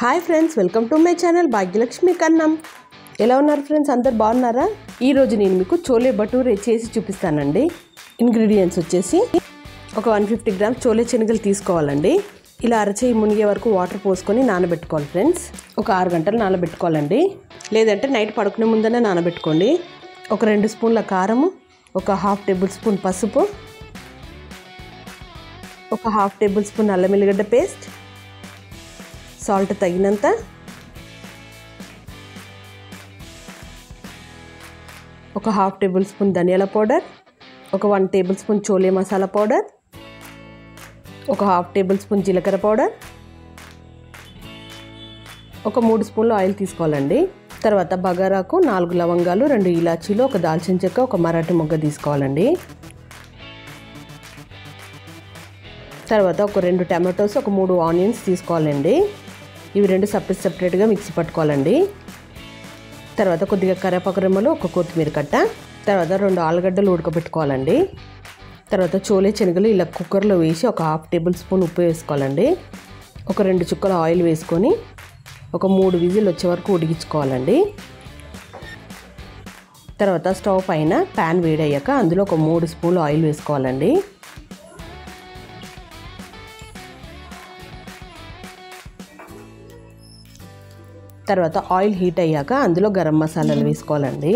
Hi friends welcome to my channel Bhagyalakshmi Kannam. ఎలా ఉన్నారు friends? అందరు బాగున్నారా? ఈరోజు నేను మీకు చోలే భటూరే చేసి చూపిస్తానండి. ఇంగ్రీడియంట్స్ వచ్చేసి ఒక వన్ ఫిఫ్టీ గ్రామ్స్ చోలే శనగలు తీసుకోవాలండి. ఇలా అరచేయి మునిగే వరకు వాటర్ పోసుకొని నానబెట్టుకోవాలి ఫ్రెండ్స్. ఒక ఆరు గంటలు నానబెట్టుకోవాలండి. లేదంటే నైట్ పడుకునే ముందనే నానబెట్టుకోండి. ఒక రెండు స్పూన్ల కారము ఒక హాఫ్ టేబుల్ స్పూన్ పసుపు ఒక హాఫ్ టేబుల్ స్పూన్ అల్లం ఎల్లిగడ్డ పేస్ట్ సాల్ట్ తగినంత. ఒక హాఫ్ టేబుల్ స్పూన్ ధనియాల పౌడర్. ఒక one table spoon chole masala powder. ఒక హాఫ్ టేబుల్ స్పూన్ జీలకర్ర పౌడర్. ఒక మూడు స్పూన్లు ఆయిల్ తీసుకోవాలండి. తర్వాత బగారాకు నాలుగు లవంగాలు రెండు ఇలాచీలు ఒక దాల్చిన చెక్క ఒక మరాఠీ మొగ్గ తీసుకోవాలండి. తర్వాత ఒక రెండు టమాటోస్ ఒక మూడు ఆనియన్స్ తీసుకోవాలండి. ఇవి రెండు సపరేట్ సపరేట్గా మిక్సీ పట్టుకోవాలండి. తర్వాత కొద్దిగా కరివేపాకు రెమ్మలు ఒక కొత్తిమీర కట్ట తర్వాత రెండు ఆలుగడ్డలు ఉడకబెట్టుకోవాలండి. తర్వాత చోలే శనగలు ఇలా కుక్కర్లో వేసి ఒక హాఫ్ టేబుల్ స్పూన్ ఉప్పు వేసుకోవాలండి. ఒక రెండు చుక్కల ఆయిల్ వేసుకొని ఒక మూడు విజిల్ వచ్చే వరకు ఉడికించుకోవాలండి. తర్వాత స్టవ్ పైన ప్యాన్ వేడయ్యాక అందులో ఒక మూడు స్పూన్లు ఆయిల్ వేసుకోవాలండి. తర్వాత ఆయిల్ హీట్ అయ్యాక అందులో గరం మసాలాలు వేసుకోవాలండి.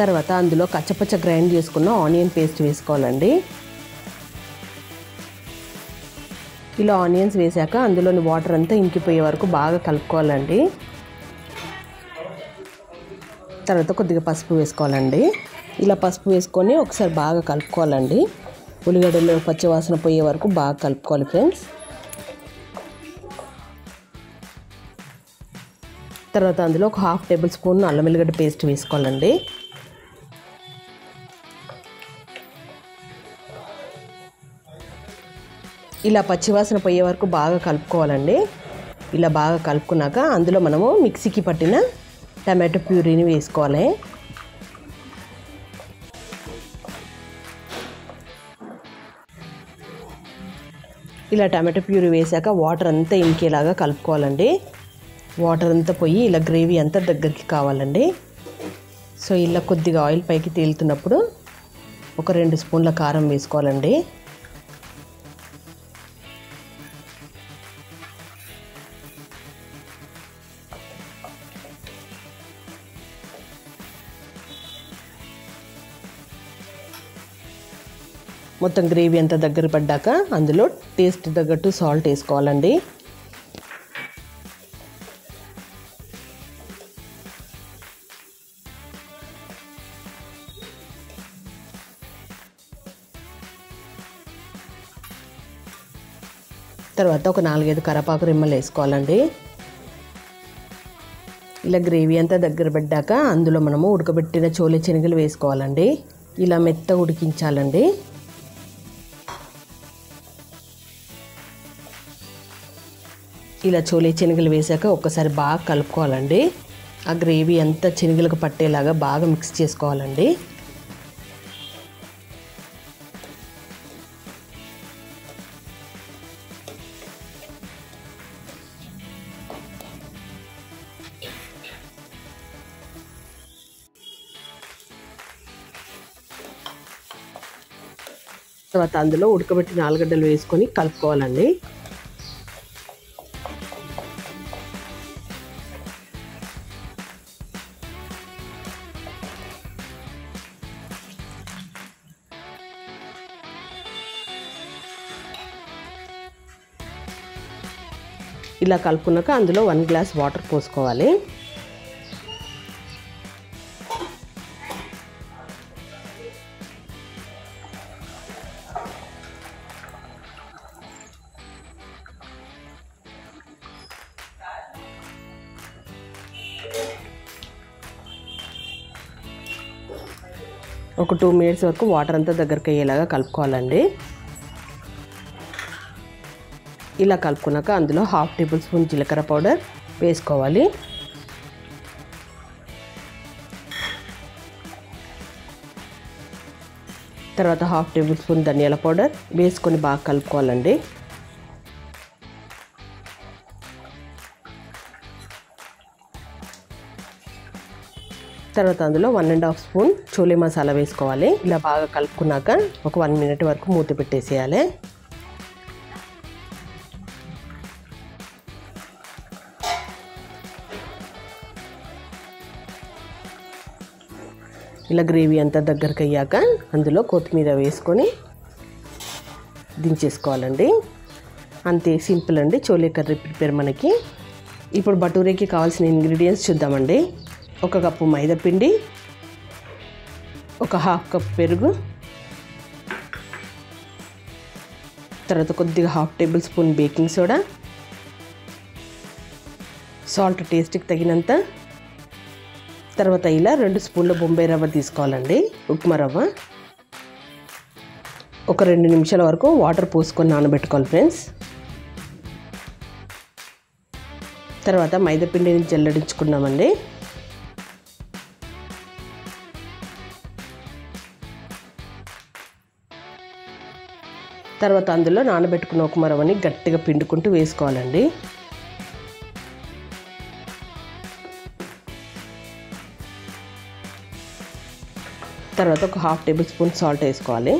తర్వాత అందులో కచ్చపచ్చ గ్రైండ్ చేసుకున్న ఆనియన్ పేస్ట్ వేసుకోవాలండి. ఇలా ఆనియన్స్ వేసాక అందులోని వాటర్ అంతా ఇంకిపోయే వరకు బాగా కలుపుకోవాలండి. తర్వాత కొద్దిగా పసుపు వేసుకోవాలండి. ఇలా పసుపు వేసుకొని ఒకసారి బాగా కలుపుకోవాలండి. ఉల్లిగడ్డలు పచ్చివాసన పోయే వరకు బాగా కలుపుకోవాలి ఫ్రెండ్స్. తర్వాత అందులో ఒక హాఫ్ టేబుల్ స్పూన్ అల్లం వెల్లిగడ్డ పేస్ట్ వేసుకోవాలండి. ఇలా పచ్చివాసన పోయే వరకు బాగా కలుపుకోవాలండి. ఇలా బాగా కలుపుకున్నాక అందులో మనము మిక్సీకి పట్టిన టమాటో ప్యూరీని వేసుకోవాలి. ఇలా టమాటో ప్యూరీ వేసాక వాటర్ అంతా ఇంకేలాగా కలుపుకోవాలండి. వాటర్ అంతా పోయి ఇలా గ్రేవీ అంతా దగ్గరికి కావాలండి. సో ఇలా కొద్దిగా ఆయిల్ పైకి తేలుతున్నప్పుడు ఒక రెండు స్పూన్ల కారం వేసుకోవాలండి. మొత్తం గ్రేవీ అంతా దగ్గర పడ్డాక అందులో టేస్ట్ తగ్గట్టు సాల్ట్ వేసుకోవాలండి. తర్వాత ఒక నాలుగైదు కరపాకు రిమ్మలు వేసుకోవాలండి. ఇలా గ్రేవీ అంతా దగ్గర పడ్డాక అందులో మనము ఉడకబెట్టిన చోలే శనగలు వేసుకోవాలండి. ఇలా మెత్త ఉడికించాలండి. ఇలా చోలే శనగలు వేసాక ఒక్కసారి బాగా కలుపుకోవాలండి. ఆ గ్రేవీ అంతా శనగలకు పట్టేలాగా బాగా మిక్స్ చేసుకోవాలండి. తర్వాత అందులో ఉడకబెట్టిన ఆలుగడ్డలు వేసుకొని కలుపుకోవాలండి. ఇలా కలుపుకున్నాక అందులో వన్ గ్లాస్ వాటర్ పోసుకోవాలి. ఒక టూ మినిట్స్ వరకు వాటర్ అంతా దగ్గరికి అయ్యేలాగా కలుపుకోవాలండి. ఇలా కలుపుకున్నాక అందులో హాఫ్ టేబుల్ స్పూన్ జీలకర్ర పౌడర్ వేసుకోవాలి. తర్వాత హాఫ్ టేబుల్ స్పూన్ ధనియాల పౌడర్ వేసుకొని బాగా కలుపుకోవాలండి. తర్వాత అందులో one and half spoon chole masala వేసుకోవాలి. ఇలా బాగా కలుపుకున్నాక ఒక వన్ మినిట్ వరకు మూత పెట్టేసేయాలి. ఇలా గ్రేవీ అంతా దగ్గరకు అయ్యాక అందులో కొత్తిమీర వేసుకొని దించేసుకోవాలండి. అంతే సింపుల్ అండి. చోలే కర్రీ ప్రిపేర్ మనకి. ఇప్పుడు బటూరేకి కావాల్సిన ఇంగ్రీడియంట్స్ చూద్దామండి. ఒక కప్పు మైదా పిండి ఒక హాఫ్ కప్ పెరుగు తర్వాత కొద్దిగా half table spoon baking soda salt టేస్ట్కి తగినంత తర్వాత ఇలా రెండు స్పూన్ల బొంబాయి రవ్వ తీసుకోవాలండి. ఉప్మా రవ్వ. ఒక రెండు నిమిషాల వరకు వాటర్ పోసుకొని నానబెట్టుకోవాలి ఫ్రెండ్స్. తర్వాత మైదాపిండిని జల్లడించుకున్నామండి. తర్వాత అందులో నానబెట్టుకున్న ఉప్మా రవ్వని గట్టిగా పిండుకుంటూ వేసుకోవాలండి. తర్వాత ఒక హాఫ్ టేబుల్ స్పూన్ సాల్ట్ వేసుకోవాలి.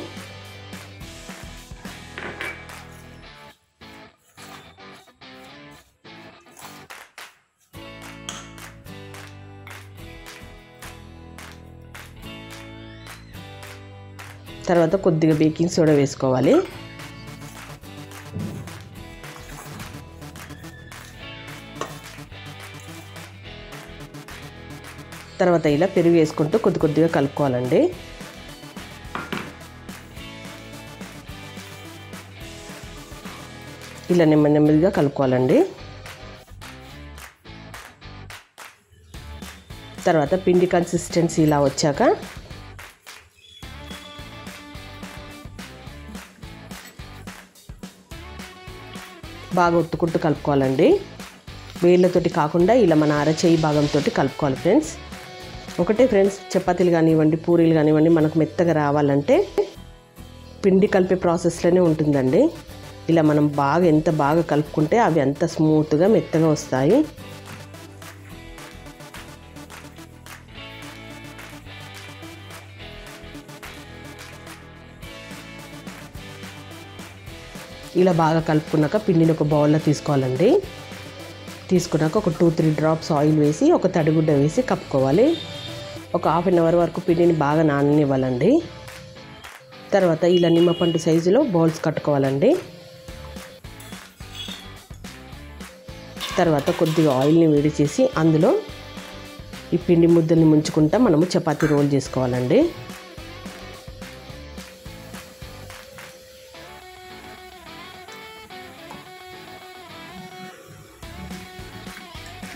తర్వాత కొద్దిగా బేకింగ్ సోడా వేసుకోవాలి. తర్వాత ఇలా పెరుగు వేసుకుంటూ కొద్ది కొద్దిగా కలుపుకోవాలండి. ఇలా నెమ్మది నెమ్మదిగా కలుపుకోవాలండి. తర్వాత పిండి కన్సిస్టెన్సీ ఇలా వచ్చాక బాగా ఒత్తుకుంటూ కలుపుకోవాలండి. వేళ్ళతోటి కాకుండా ఇలా మన అరచేయి భాగంతో కలుపుకోవాలి ఫ్రెండ్స్. ఒకటే ఫ్రెండ్స్ చపాతీలు కానివ్వండి పూరీలు కానివ్వండి మనకు మెత్తగా రావాలంటే పిండి కలిపే ప్రాసెస్లోనే ఉంటుందండి. ఇలా మనం బాగా ఎంత బాగా కలుపుకుంటే అవి అంత స్మూత్గా మెత్తగా వస్తాయి. ఇలా బాగా కలుపుకున్నాక పిండిని ఒక బౌల్లో తీసుకోవాలండి. తీసుకున్నాక ఒక టూ త్రీ డ్రాప్స్ ఆయిల్ వేసి ఒక తడిగుడ్డ వేసి కప్పుకోవాలి. ఒక హాఫ్ అన్ అవర్ వరకు పిండిని బాగా నాననివ్వాలండి. తర్వాత ఇలా నిమ్మపండు సైజులో బౌల్స్ కట్టుకోవాలండి. తర్వాత కొద్దిగా ఆయిల్ని వేడి చేసి అందులో ఈ పిండి ముద్దల్ని ముంచుకుంటా మనము చపాతి రోల్ చేసుకోవాలండి.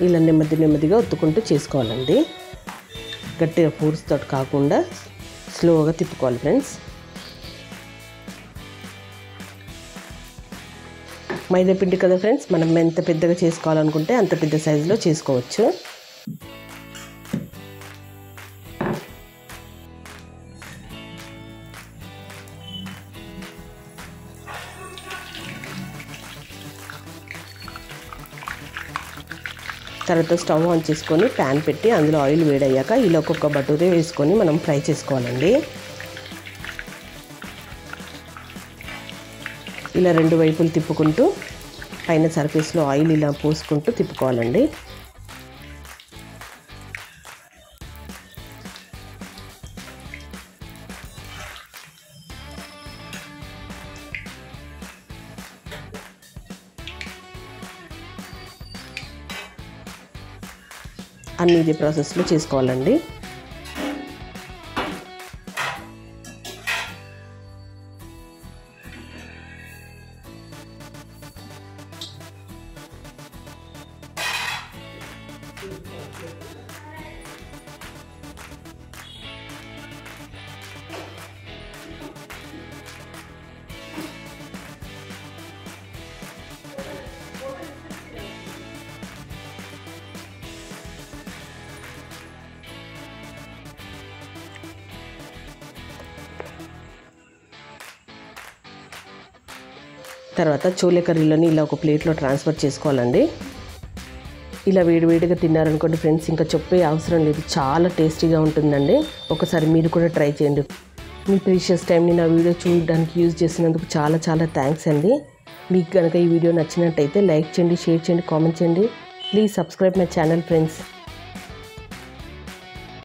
ఇలా నెమ్మది నెమ్మదిగా ఒత్తుకుంటూ చేసుకోవాలండి. గట్టిగా పూర్తితో కాకుండా స్లోగా తిప్పుకోవాలి ఫ్రెండ్స్. మైదా పిండి కదా ఫ్రెండ్స్ మనం ఎంత పెద్దగా చేసుకోవాలనుకుంటే అంత పెద్ద సైజులో చేసుకోవచ్చు. తర్వాత స్టవ్ ఆన్ చేసుకొని ప్యాన్ పెట్టి అందులో ఆయిల్ వేడయ్యాక ఇలా ఒక్కొక్క బటూరే వేసుకొని మనం ఫ్రై చేసుకోవాలండి. ఇలా రెండు వైపులు తిప్పుకుంటూ పైన సర్ఫేస్లో ఆయిల్ ఇలా పోసుకుంటూ తిప్పుకోవాలండి. అన్ని ప్రాసెస్లో చేసుకోవాలండి. తర్వాత చోలే కర్రీలోని ఇలా ఒక ప్లేట్లో ట్రాన్స్ఫర్ చేసుకోవాలండి. ఇలా వేడివేడిగా తిన్నారనుకోండి ఫ్రెండ్స్ ఇంకా చెప్పే అవసరం లేదు. చాలా టేస్టీగా ఉంటుందండి. ఒకసారి మీరు కూడా ట్రై చేయండి. మీ ప్రీషియస్ టైంని నా వీడియో చూడడానికి యూజ్ చేసినందుకు చాలా చాలా థ్యాంక్స్ అండి. మీకు కనుక ఈ వీడియో నచ్చినట్టయితే లైక్ చేయండి షేర్ చేయండి కామెంట్ చేయండి. Please subscribe my channel friends.